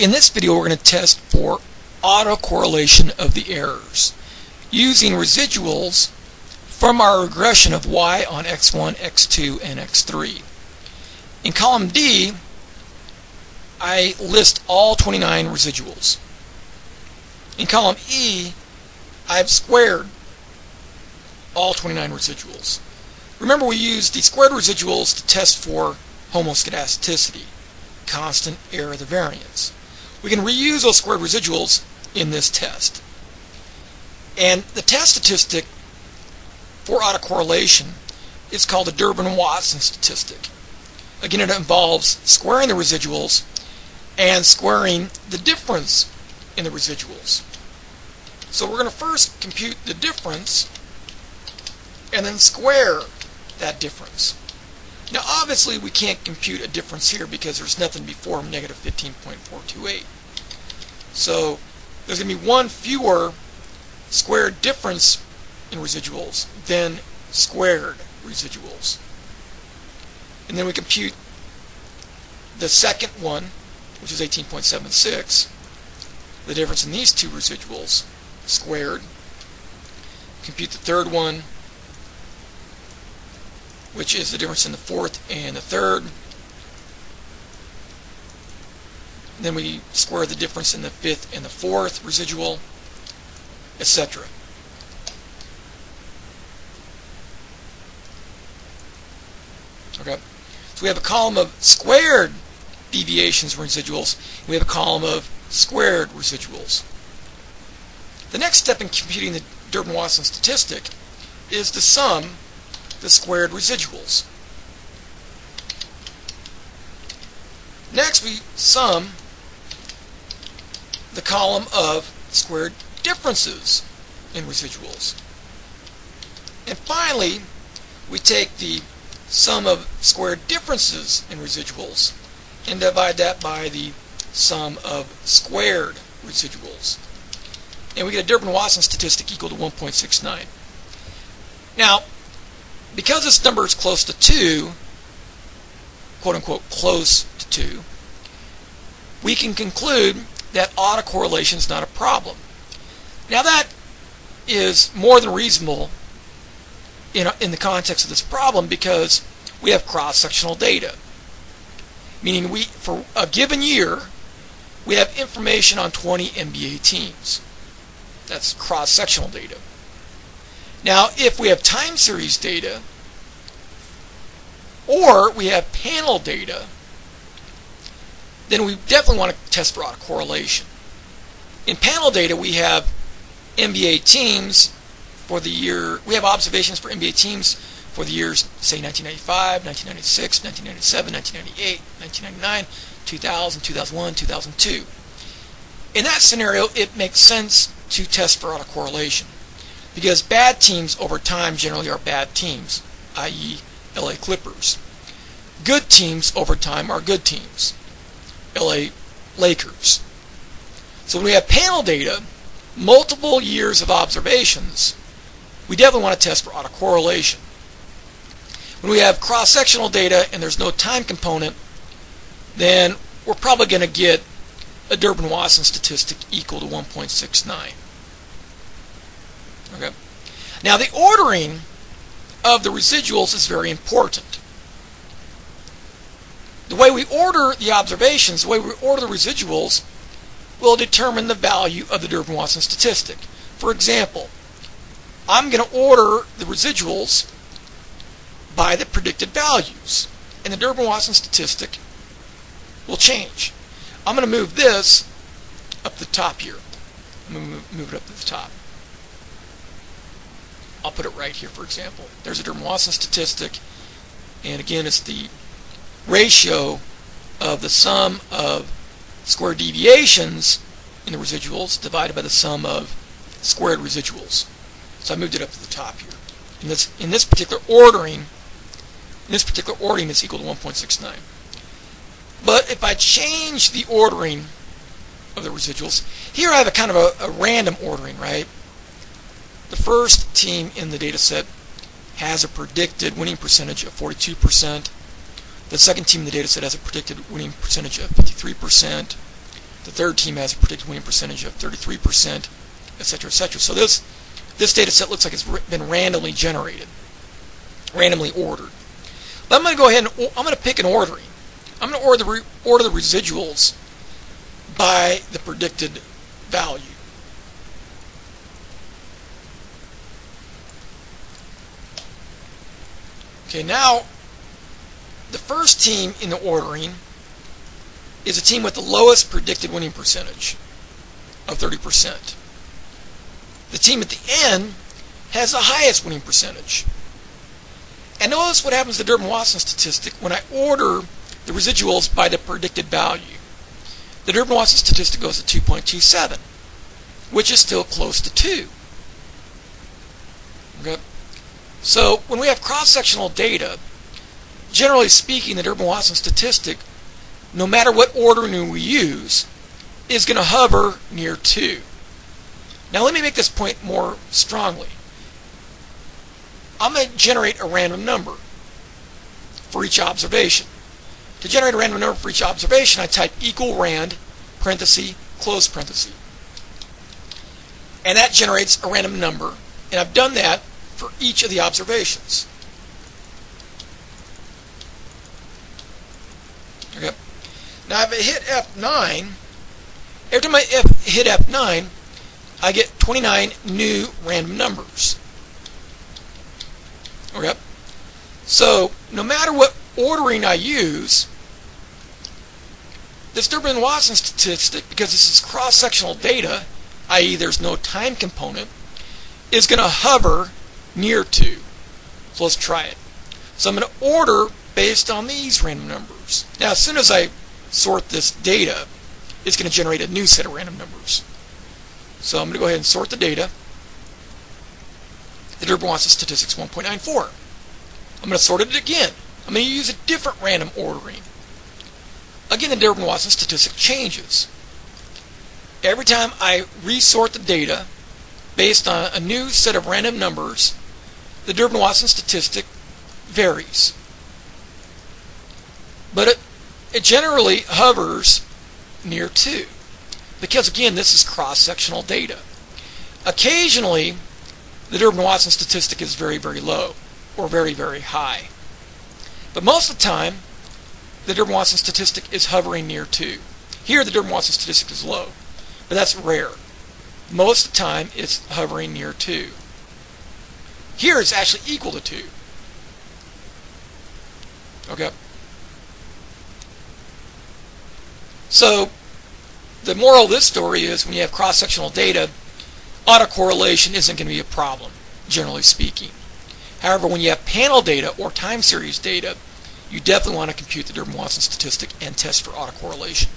In this video we're going to test for autocorrelation of the errors using residuals from our regression of y on x1, x2, and x3. In column D I list all 29 residuals. In column E I've squared all 29 residuals. Remember we used the squared residuals to test for homoscedasticity, constant error of the variance. We can reuse those squared residuals in this test. And the test statistic for autocorrelation is called the Durbin-Watson statistic. Again, it involves squaring the residuals and squaring the difference in the residuals. So we're going to first compute the difference and then square that difference. Now obviously we can't compute a difference here because there's nothing before negative 15.428. So there's going to be one fewer squared difference in residuals than squared residuals. And then we compute the second one, which is 18.76, the difference in these two residuals squared. Compute the third one, which is the difference in the fourth and the third. Then we square the difference in the fifth and the fourth residual, etc. Okay, so we have a column of squared deviations or residuals, we have a column of squared residuals. The next step in computing the Durbin-Watson statistic is the sum the squared residuals. Next we sum the column of squared differences in residuals. And finally, we take the sum of squared differences in residuals and divide that by the sum of squared residuals. And we get a Durbin-Watson statistic equal to 1.69. Now, because this number is close to 2, quote unquote close to 2, we can conclude that autocorrelation is not a problem. Now that is more than reasonable in, in the context of this problem because we have cross-sectional data. Meaning we, for a given year, we have information on 20 NBA teams. That's cross-sectional data. Now, if we have time series data, or we have panel data, then we definitely want to test for autocorrelation. In panel data, we have NBA teams for the year, we have observations for NBA teams for the years, say 1995, 1996, 1997, 1998, 1999, 2000, 2001, 2002. In that scenario, it makes sense to test for autocorrelation because bad teams over time generally are bad teams, i.e. LA Clippers. Good teams over time are good teams, LA Lakers. So when we have panel data, multiple years of observations, we definitely want to test for autocorrelation. When we have cross-sectional data and there's no time component, then we're probably going to get a Durbin-Watson statistic equal to 1.69. Okay. Now the ordering of the residuals is very important. The way we order the observations, the way we order the residuals, will determine the value of the Durbin-Watson statistic. For example, I'm going to order the residuals by the predicted values, and the Durbin-Watson statistic will change. I'm going to move this up the top here. I'm going to move it up to the top. I'll put it right here, for example. There's a Durbin-Watson statistic, and again, it's the ratio of the sum of square deviations in the residuals divided by the sum of squared residuals. So I moved it up to the top here. In this, in this particular ordering, in this particular ordering, it's equal to 1.69. But if I change the ordering of the residuals, here I have a kind of a, a random ordering, right? The first team in the data set has a predicted winning percentage of 42%. The second team in the data set has a predicted winning percentage of 53%. The third team has a predicted winning percentage of 33%, etc., etc. So this this data set looks like it's been randomly generated, randomly ordered. I'm going to go ahead and I'm going to pick an ordering. I'm going to order the, order the residuals by the predicted value. Okay, now the first team in the ordering is a team with the lowest predicted winning percentage of 30%. The team at the end has the highest winning percentage. And notice what happens to the Durbin-Watson statistic when I order the residuals by the predicted value. The Durbin-Watson statistic goes to 2.27, which is still close to 2. Okay? So when we have cross-sectional data, generally speaking, the Durbin-Watson statistic, no matter what ordering we use, is going to hover near 2. Now let me make this point more strongly. I'm going to generate a random number for each observation. To generate a random number for each observation, I type equal rand, parenthesis, close parenthesis. And that generates a random number. And I've done that for each of the observations. Okay. Now if I hit F9, every time I hit F9, I get 29 new random numbers. Okay? So, no matter what ordering I use, this Durbin-Watson statistic, because this is cross-sectional data, i.e. there's no time component, is going to hover near 2. So let's try it. So I'm going to order based on these random numbers. Now, as soon as I sort this data, it's going to generate a new set of random numbers. So I'm going to go ahead and sort the data. The Durbin-Watson statistics 1.94. I'm going to sort it again. I'm going to use a different random ordering. Again, the Durbin-Watson statistic changes. Every time I resort the data based on a new set of random numbers, the Durbin-Watson statistic varies. But it, it generally hovers near 2 because again this is cross-sectional data. Occasionally the Durbin-Watson statistic is very very low or very very high. But most of the time the Durbin-Watson statistic is hovering near 2. Here the Durbin-Watson statistic is low, but that's rare. Most of the time it's hovering near 2. Here it's actually equal to 2. Okay. So the moral of this story is when you have cross-sectional data, autocorrelation isn't going to be a problem, generally speaking. However, when you have panel data or time series data, you definitely want to compute the Durbin-Watson statistic and test for autocorrelation.